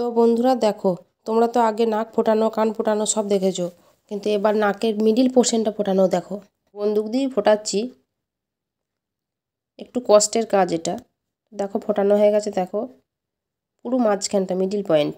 তো বন্ধুরা দেখো, তোমরা তো আগে নাক ফোটানো, কান ফোটানো সব দেখেছ, কিন্তু এবার নাকের মিডিল পোর্শনটা ফোটানো দেখো। বন্দুক দিয়েই ফোটাচ্ছি। একটু কষ্টের কাজ এটা। দেখো, ফোটানো হয়ে গেছে, দেখো। পুরো মাঝখানটা মিডিল পয়েন্ট